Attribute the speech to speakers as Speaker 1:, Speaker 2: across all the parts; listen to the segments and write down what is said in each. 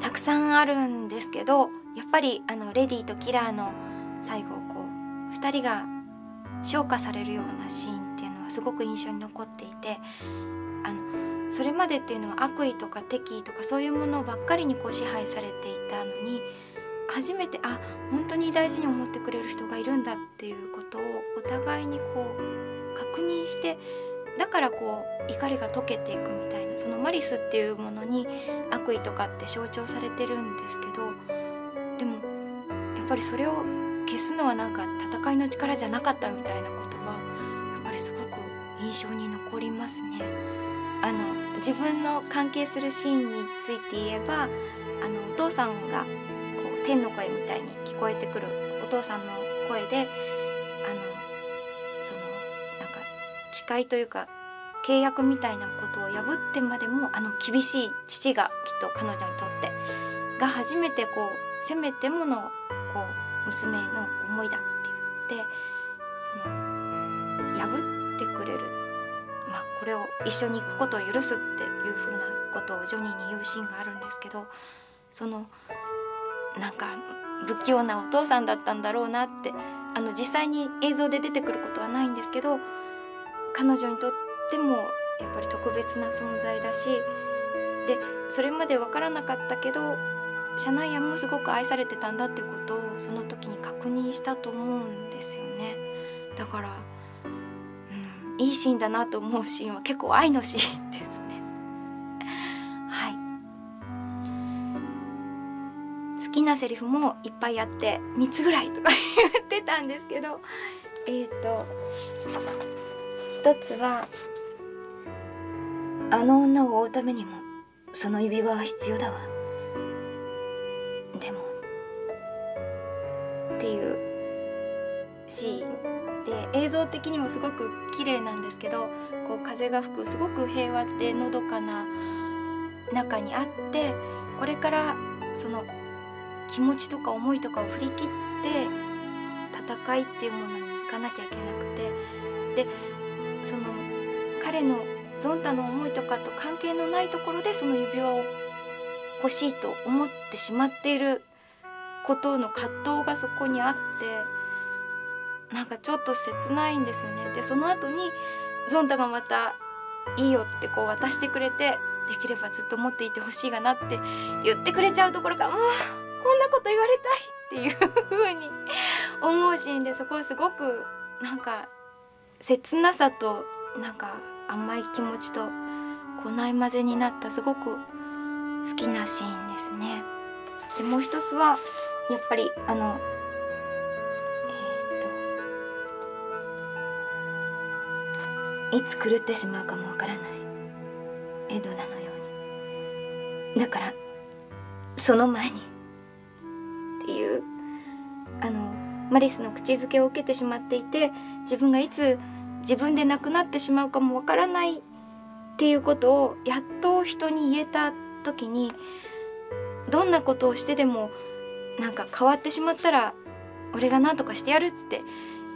Speaker 1: たくさんあるんですけどやっぱりあのレディとキラーの最後こう2人が昇華されるようなシーンっていうのはすごく印象に残っていてあのそれまでっていうのは悪意とか敵意とかそういうものばっかりにこう支配されていたのに初めてあ本当に大事に思ってくれる人がいるんだっていうことをお互いにこう確認してだからこう怒りが解けていくみたいなそのマリスっていうものに悪意とかって象徴されてるんですけどでもやっぱりそれを消すのはなんか戦いの力じゃなかったみたいなことはやっぱりすごく印象に残りますね。あの自分の関係するシーンについて言えばあのお父さんがこう天の声みたいに聞こえてくるお父さんの声で誓いというか契約みたいなことを破ってまでもあの厳しい父がきっと彼女にとってが初めてこうせめてものこう娘の思いだって言ってその破ってくれる、まあ、これを一緒に行くことを許すっていうふうなことをジョニーに言うシーンがあるんですけどそのなんか不器用なお父さんだったんだろうなってあの実際に映像で出てくることはないんですけど彼女にとってもやっぱり特別な存在だしでそれまで分からなかったけどシャナイアもすごく愛されてたんだってことをその時に確認したと思うんですよね。だから、うん、いいシーンだなと思うシーンは結構愛のシーンですね。はい。好きなセリフもいっぱいあって3つぐらいとか言ってたんですけどえっ、ー、と一つは「あの女を追うためにもその指輪は必要だわ」でもっていうシーンで映像的にもすごく綺麗なんですけどこう風が吹くすごく平和でのどかな中にあってこれからその気持ちとか思いとかを振り切って戦いっていうものに行かなきゃいけなくてでその彼のゾンタの思いとかと関係のないところでその指輪を欲しいと思ってしまっていることの葛藤がそこにあってなんかちょっと切ないんですよね。でその後にゾンタがまた「いいよ」ってこう渡してくれてできればずっと持っていてほしいがなって言ってくれちゃうところがもうこんなこと言われたいっていう風に思うシーンでそこはすごくなんか切なさとなんか甘い気持ちとこない混ぜになったすごく好きなシーンですね。でもう一つはやっぱりあのえー、いつ狂ってしまうかもわからないエドナのようにだからその前にマリスの口づけを受けてしまっていて自分がいつ自分で亡くなってしまうかもわからないっていうことをやっと人に言えた時にどんなことをしてでもなんか変わってしまったら俺が何とかしてやるって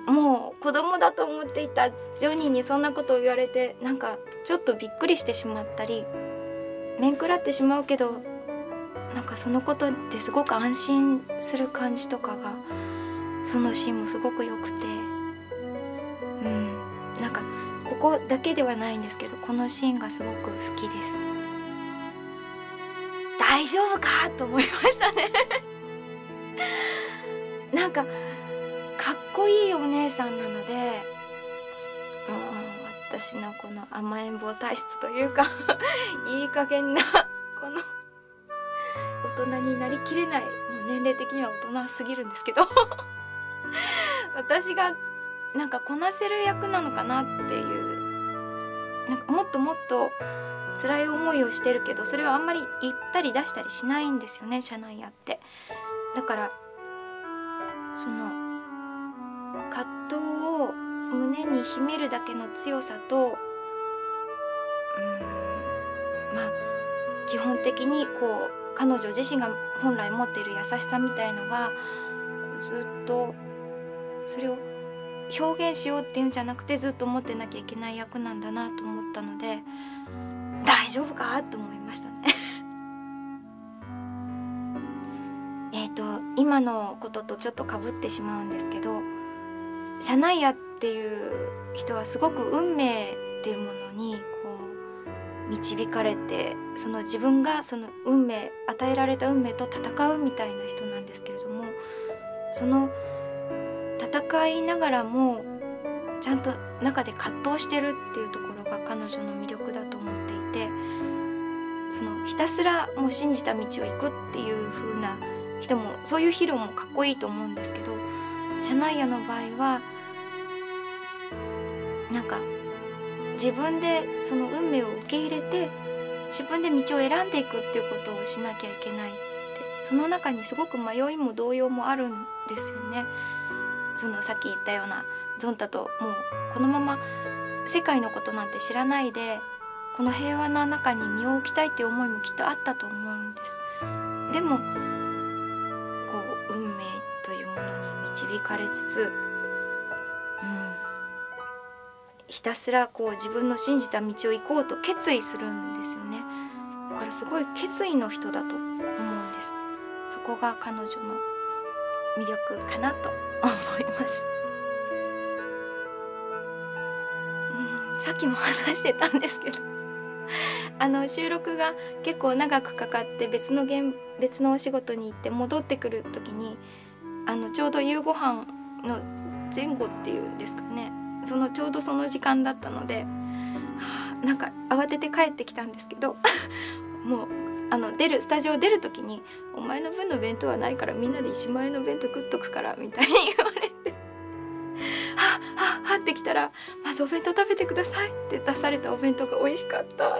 Speaker 1: もう子供だと思っていたジョニーにそんなことを言われてなんかちょっとびっくりしてしまったり面食らってしまうけどなんかそのことってすごく安心する感じとかがそのシーンもすごく良くて。うん。なんかここだけではないんですけどこのシーンがすごく好きです。大丈夫かと思いましたね。なんかかっこいいお姉さんなのでもう私のこの甘えん坊体質というか いい加減なこの大人になりきれないもう年齢的には大人すぎるんですけど。私がなんかこなせる役なのかなっていうなんかもっともっと辛い思いをしてるけどそれはあんまり言ったり出したりしないんですよね社内やって。だからその葛藤を胸に秘めるだけの強さとうんまあ基本的にこう彼女自身が本来持っている優しさみたいのがずっとそれを表現しようっていうんじゃなくてずっと持ってなきゃいけない役なんだなと思ったので大丈夫かと思いましたね。えっと今のこととちょっとかぶってしまうんですけどシャナイアっていう人はすごく運命っていうものにこう導かれてその自分がその運命与えられた運命と戦うみたいな人なんですけれどもその戦いながらもちゃんと中で葛藤してるっていうところが彼女の魅力だと思っていてそのひたすらもう信じた道を行くっていう風な人もそういうヒーローもかっこいいと思うんですけどシャナイアの場合はなんか自分でその運命を受け入れて自分で道を選んでいくっていうことをしなきゃいけないってその中にすごく迷いも動揺もあるんですよね。そのさっき言ったようなゾンタともうこのまま世界のことなんて知らないでこの平和な中に身を置きたいっていう思いもきっとあったと思うんです。でもこう運命というものに導かれつつ、うん、ひたすらこう自分の信じた道を行こうと決意するんですよね。だからすごい決意の人だと思うんです。そこが彼女の魅力かなと思います。うん、さっきも話してたんですけどあの収録が結構長くかかって別の現別のお仕事に行って戻ってくる時にあのちょうど夕ご飯の前後っていうんですかねそのちょうどその時間だったので、はあ、なんか慌てて帰ってきたんですけどもうあの出るスタジオ出る時に「お前の分の弁当はないからみんなで1万円の弁当食っとくから」みたいに言われて「はあはあはってきたら「まずお弁当食べてください」って出されたお弁当が美味しかった。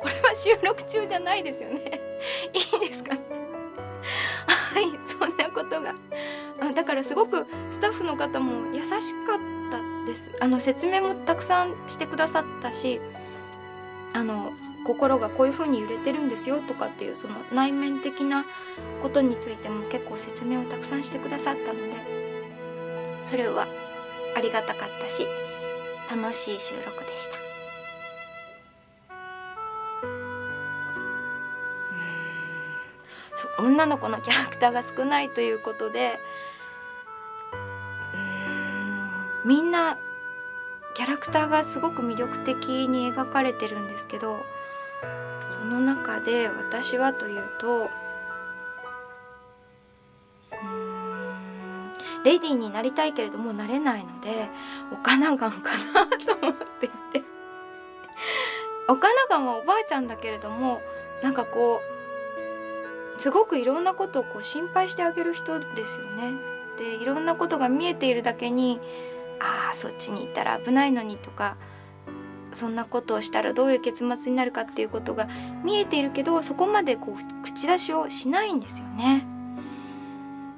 Speaker 1: これは収録中じゃないですよね。いいですかね。はいそんなことが。あだからすごくスタッフの方も優しかったです。あの説明もたくさんしてくださったしあの心がこういう風に揺れてるんですよとかっていうその内面的なことについても結構説明をたくさんしてくださったのでそれはありがたかったし楽しい収録でした。そ女の子のキャラクターが少ないということでうんみんなキャラクターがすごく魅力的に描かれてるんですけどその中で私はというとレディーになりたいけれどもなれないので岡永かなと思っていて岡永はおばあちゃんだけれどもなんかこうすごくいろんなことをこう心配してあげる人ですよね。でいろんなことが見えているだけにああそっちに行ったら危ないのにとかそんなことをしたらどういう結末になるかっていうことが見えているけどそこまでこう口出しをしないんですよね。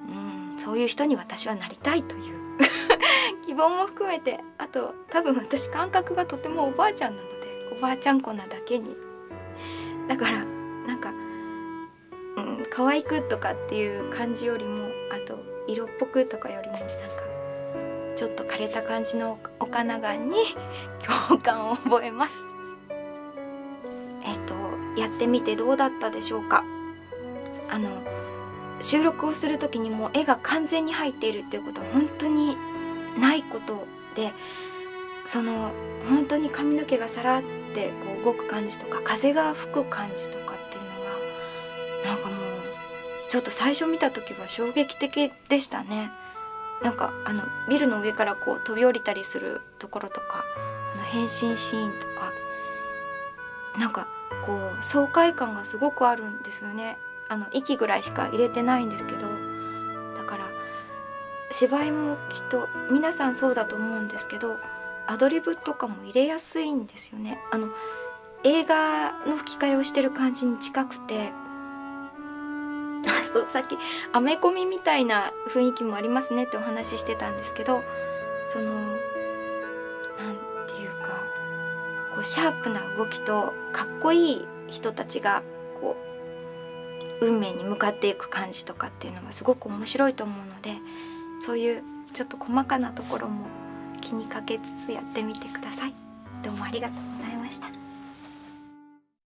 Speaker 1: うんそういう人に私はなりたいという 希望も含めてあと多分私感覚がとてもおばあちゃんなのでおばあちゃん子なだけにだからなんか、うん、可愛くとかっていう感じよりもあと色っぽくとかよりもなんかれた感じの岡永に共感を覚えますえっとやってみてどうだったでしょうか？あの収録をする時にもう絵が完全に入っているっていうことは本当にないことでその本当に髪の毛がさらってこう動く感じとか風が吹く感じとかっていうのはなんかもうちょっと最初見た時は衝撃的でしたね。なんかあのビルの上からこう飛び降りたりするところとかあの変身シーンとかなんかこう爽快感がすごくあるんですよね。あの息ぐらいしか入れてないんですけどだから芝居もきっと皆さんそうだと思うんですけどアドリブとかも入れやすいんですよね。あの映画の吹き替えをしてる感じに近くてそうさっきアメコミみたいな雰囲気もありますねってお話ししてたんですけどその何て言うかこうシャープな動きとかっこいい人たちがこう運命に向かっていく感じとかっていうのはすごく面白いと思うのでそういうちょっと細かなところも気にかけつつやってみてください。どうもありがとう